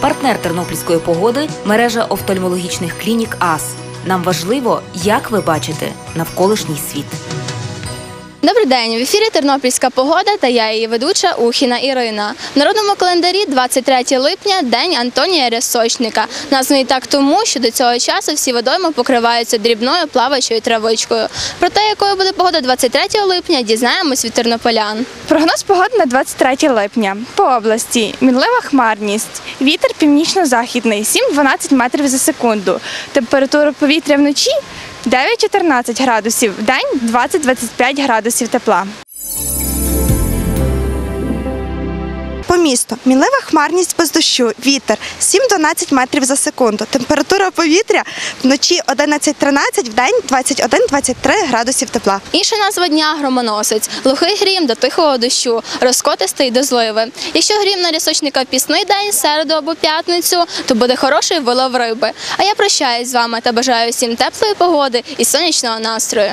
партнер тернопільської погоди мережа офтальмологічних клінік АС. Нам важливо, як ви бачите навколишній світ. Добрий день, в ефірі Тернопільська погода та я її ведуча Ухіна Ірина. В народному календарі 23 липня день Антонія Рясочника. Названий так тому, що до цього часу всі водойми покриваються дрібною плаваючою травичкою. Про те, якою буде погода 23 липня, дізнаємось від тернополян. Прогноз погоди на 23 липня. По області мінлива хмарність, вітер північно-західний 7-12 метрів за секунду. Температура повітря вночі 9-14 градусів, в день 20-25 градусів тепла. По місту мінлива хмарність без дощу, вітер 7-12 метрів за секунду. Температура повітря вночі 11-13, вдень 21-23 градусів тепла. Інша назва дня громоносець, глухий грім до тихого дощу, розкотистий до зливи. Якщо грім на лісочника в пісний день, середу або п'ятницю, то буде хороший вилов риби. А я прощаюсь з вами та бажаю всім теплої погоди і сонячного настрою.